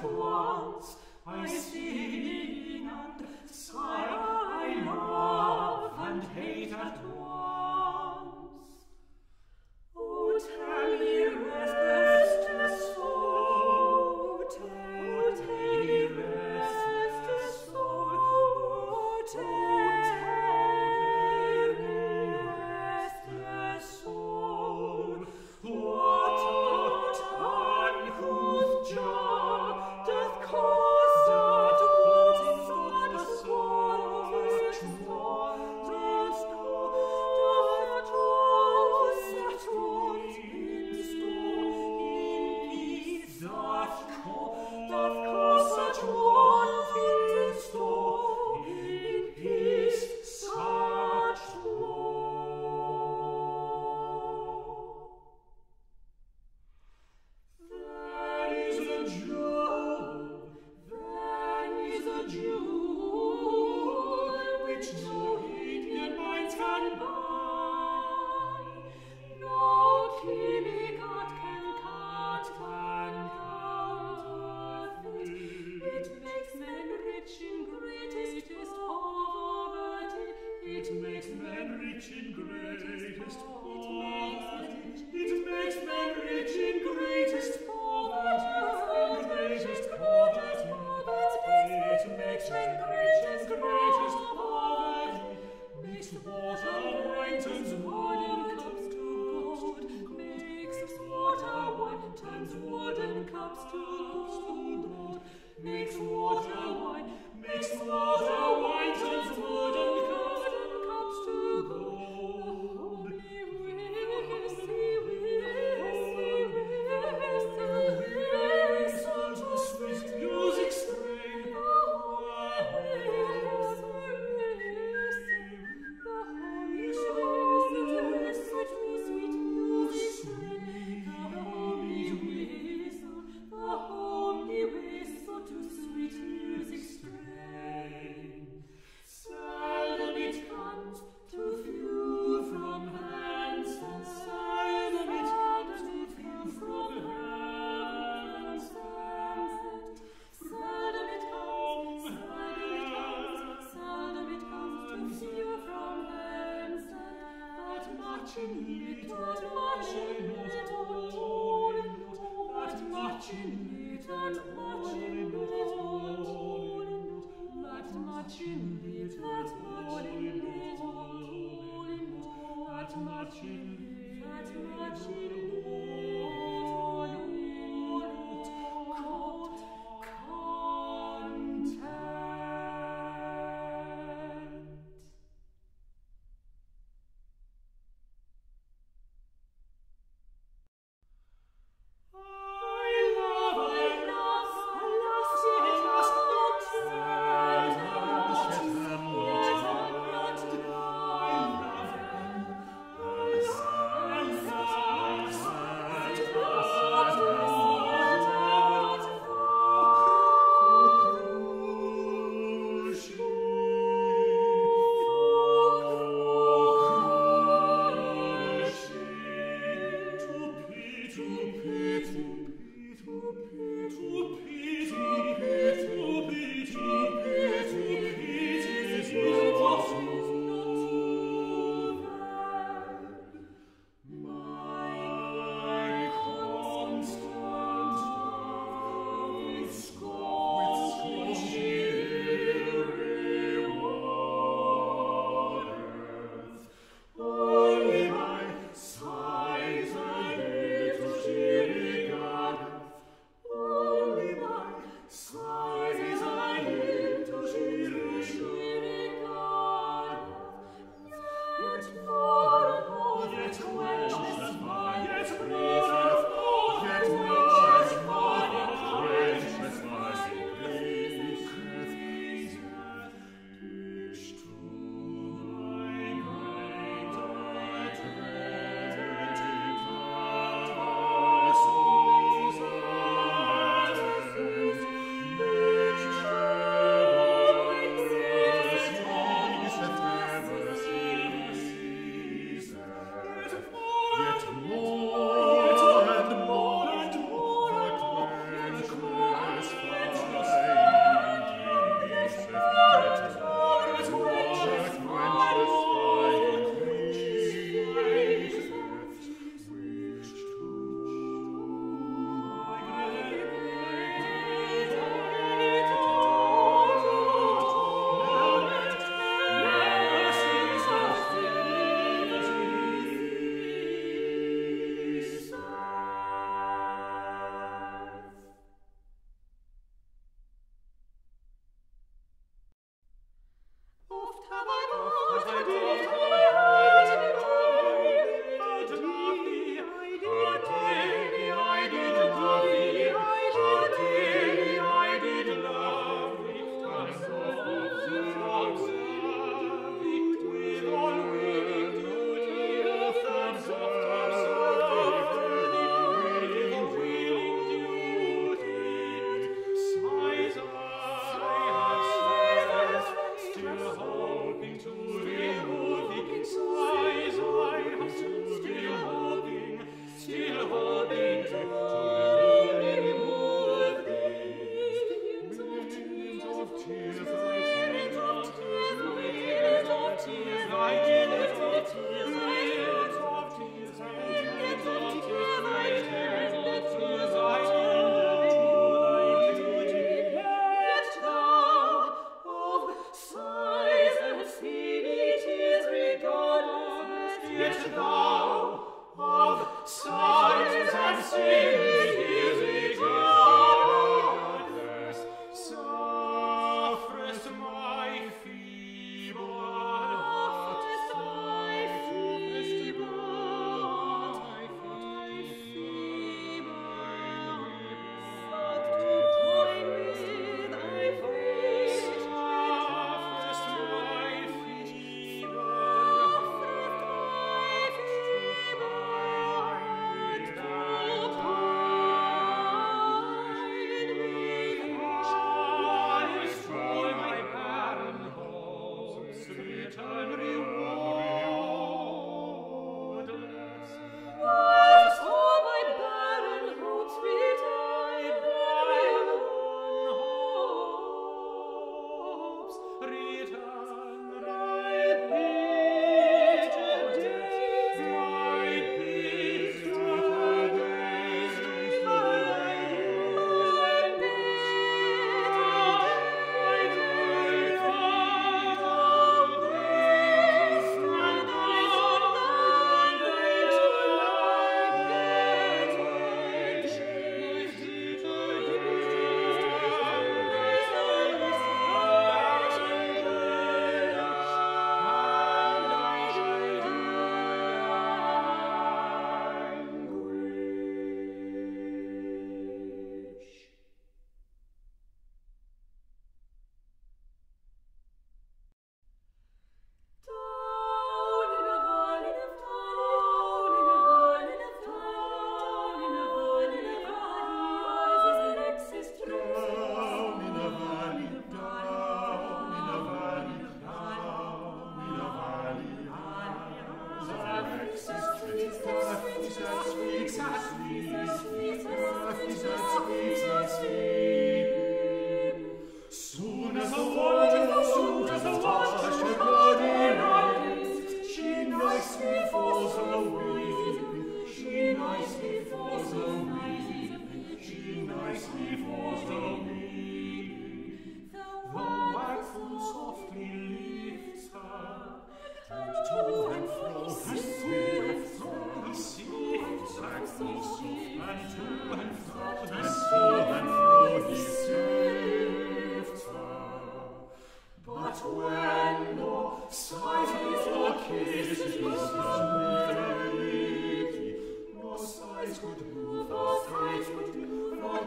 chance I see in and sigh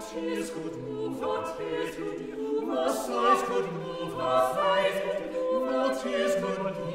What is good move? What is good move? What is good move? What is good move?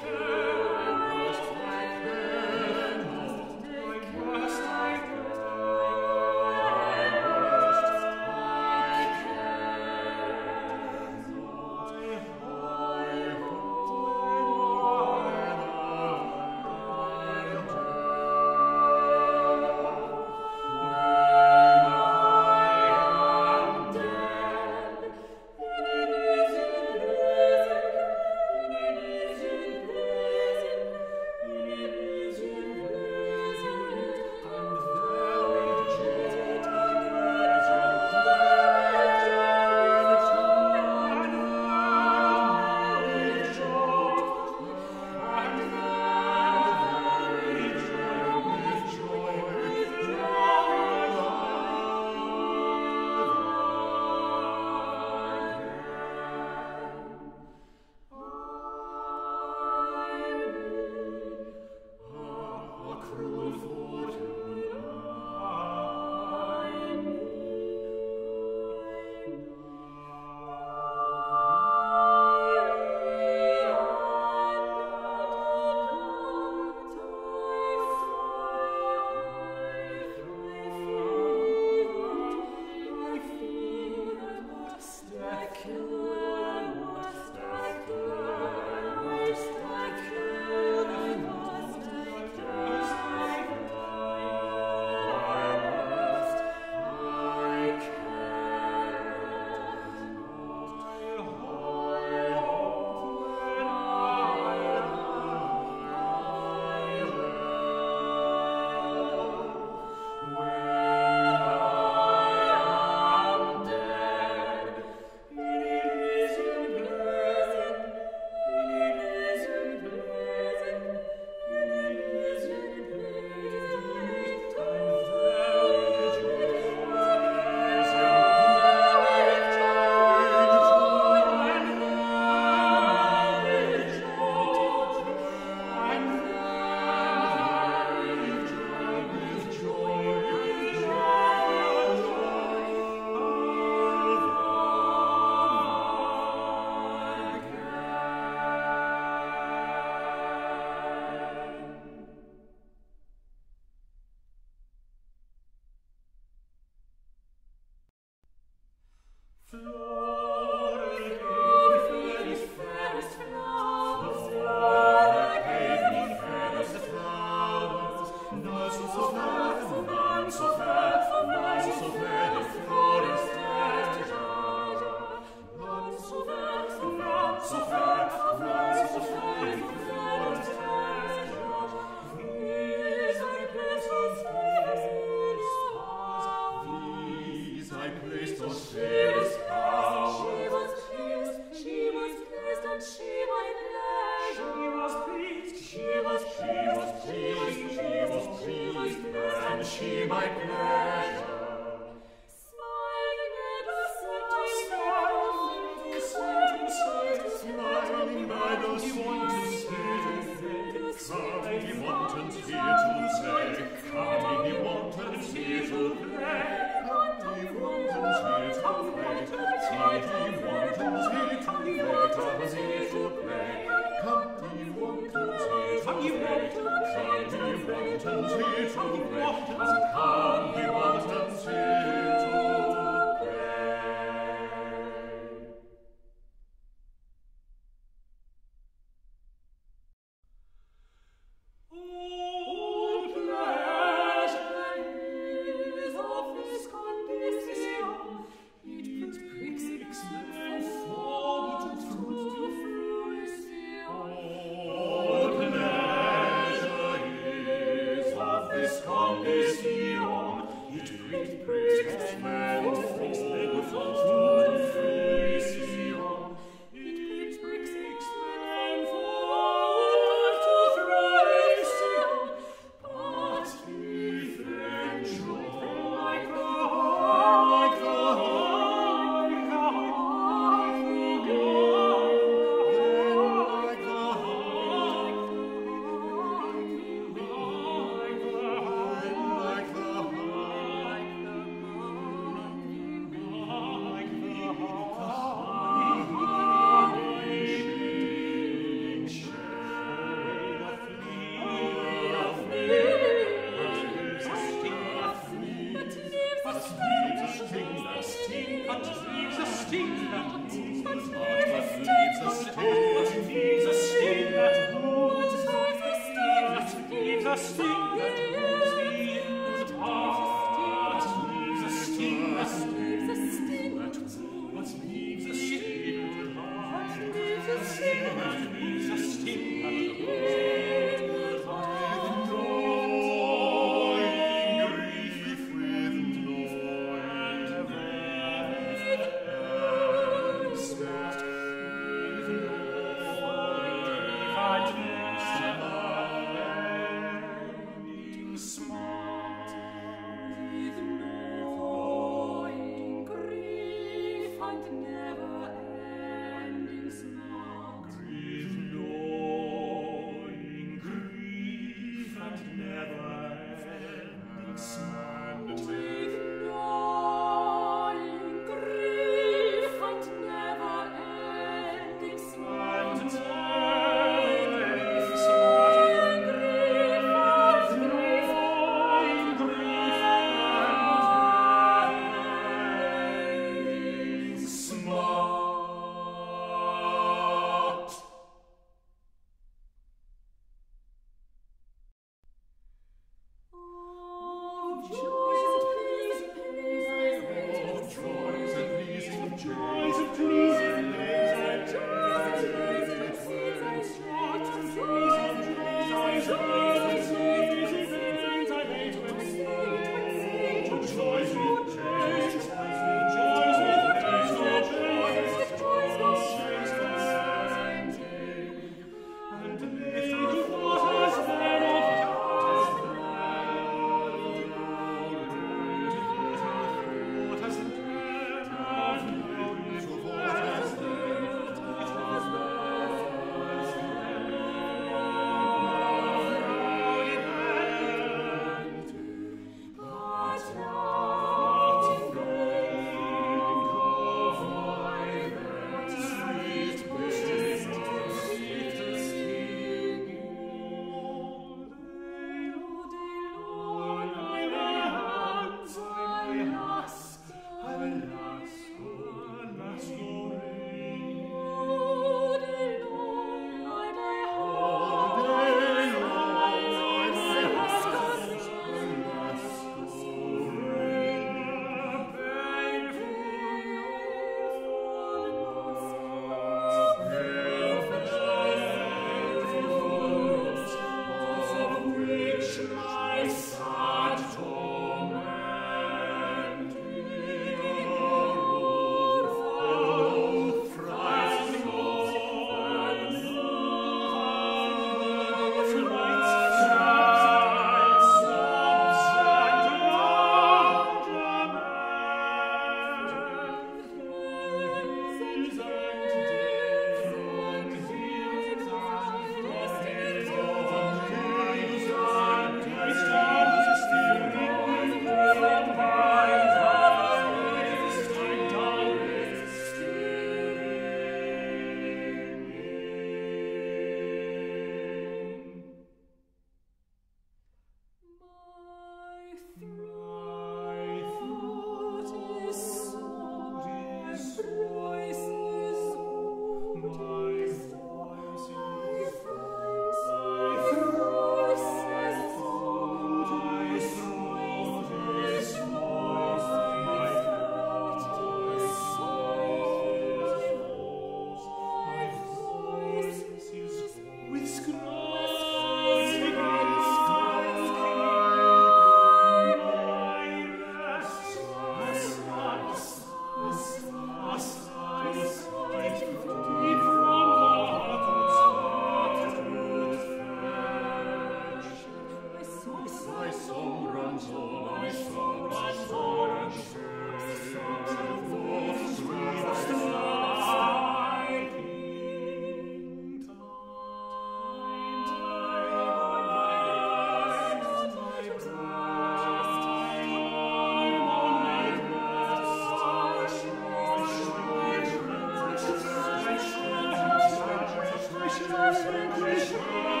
Christ.